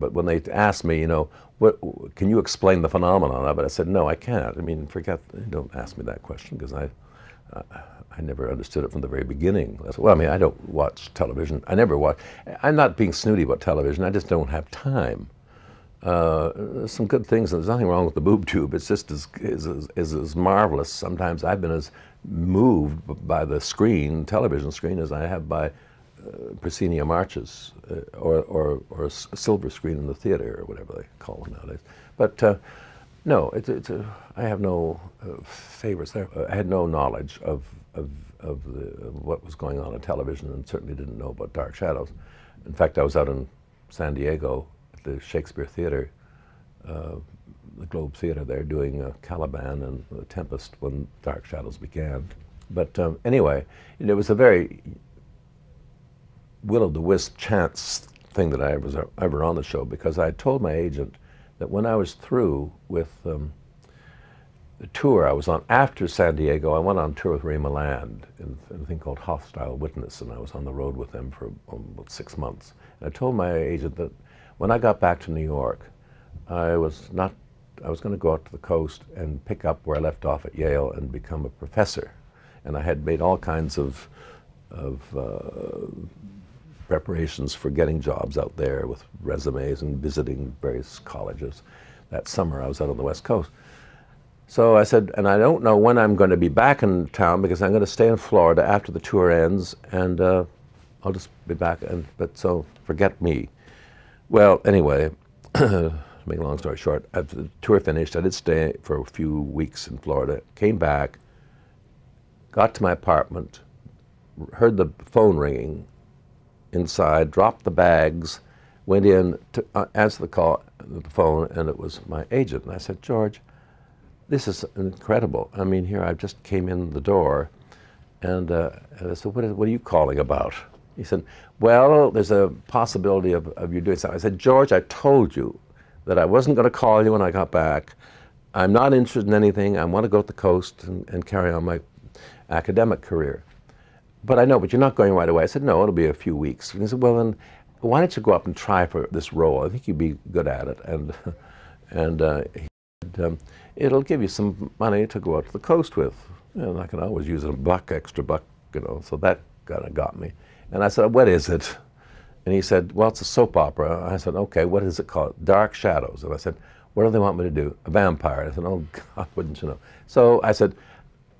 But when they asked me, you know, what, can you explain the phenomenon of it? I said, no, I can't. I mean, forget, don't ask me that question because I, uh, I never understood it from the very beginning. Said, well, I mean, I don't watch television. I never watch. I'm not being snooty about television. I just don't have time. Uh, there's some good things, and there's nothing wrong with the boob tube. It's just as, is, as, as marvelous. Sometimes I've been as moved by the screen, television screen, as I have by proscenium arches uh, or, or, or a silver screen in the theater or whatever they call them nowadays. But uh, no, it's, it's a, I have no uh, favorites there. I had no knowledge of, of, of, the, of, what was going on on television and certainly didn't know about Dark Shadows. In fact, I was out in San Diego at the Shakespeare Theater, uh, the Globe Theater there, doing uh, Caliban and The Tempest when Dark Shadows began. But um, anyway, it was a very will o' the wisp chance thing that I was ever on the show because I told my agent that when I was through with um, the tour I was on after San Diego, I went on tour with Ray Milland in, in a thing called Hostile Witness, and I was on the road with them for um, about six months. And I told my agent that when I got back to New York, I was not. I was going to go out to the coast and pick up where I left off at Yale and become a professor. And I had made all kinds of of uh, preparations for getting jobs out there with resumes and visiting various colleges. That summer I was out on the West Coast. So I said, and I don't know when I'm going to be back in town because I'm going to stay in Florida after the tour ends, and uh, I'll just be back. And but so forget me. Well, anyway, to make a long story short, after the tour finished, I did stay for a few weeks in Florida. Came back, got to my apartment, heard the phone ringing, inside, dropped the bags, went in to uh, answer the call, the phone, and it was my agent. And I said, George, this is incredible. I mean, here I just came in the door, and, uh, and I said, what, is, what are you calling about? He said, well, there's a possibility of, of you doing something. I said, George, I told you that I wasn't going to call you when I got back. I'm not interested in anything. I want to go to the coast and, and carry on my academic career but I know, but you're not going right away. I said, no, it'll be a few weeks. And he said, well, then why don't you go up and try for this role? I think you'd be good at it. And, and uh, he said, um, it'll give you some money to go out to the coast with. You know, I can always use a buck, extra buck, you know, so that kind of got me. And I said, what is it? And he said, well, it's a soap opera. I said, okay, what is it called? Dark Shadows. And I said, what do they want me to do? A vampire. I said, oh, God, wouldn't you know? So I said,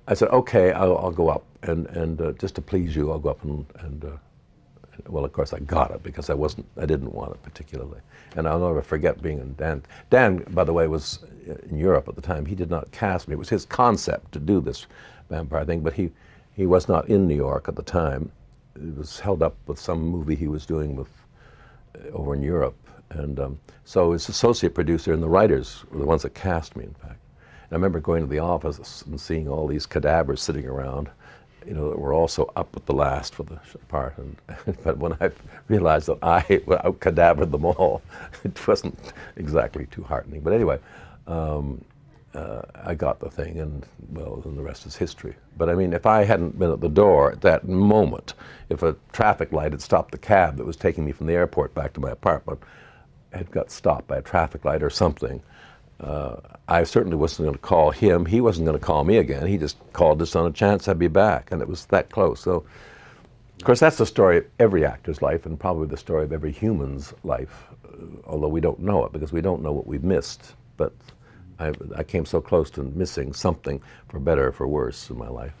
I said, okay, I'll, I'll go up, and and uh, just to please you, I'll go up and and. Uh, well, of course, I got it because I wasn't, I didn't want it particularly, and I'll never forget being in Dan. Dan, by the way, was in Europe at the time. He did not cast me. It was his concept to do this vampire thing, but he he was not in New York at the time. It was held up with some movie he was doing with uh, over in Europe, and um, so his associate producer and the writers were the ones that cast me, in fact. I remember going to the office and seeing all these cadavers sitting around, you know, that were also up at the last for the part. And, but when I realized that I out cadavered them all, it wasn't exactly too heartening. But anyway, um, uh, I got the thing, and well, then the rest is history. But I mean, if I hadn't been at the door at that moment, if a traffic light had stopped the cab that was taking me from the airport back to my apartment, had got stopped by a traffic light or something, uh, I certainly wasn't going to call him. He wasn't going to call me again. He just called us on a chance I'd be back, and it was that close. So, of course, that's the story of every actor's life, and probably the story of every human's life, uh, although we don't know it because we don't know what we've missed. But I, I came so close to missing something, for better or for worse, in my life.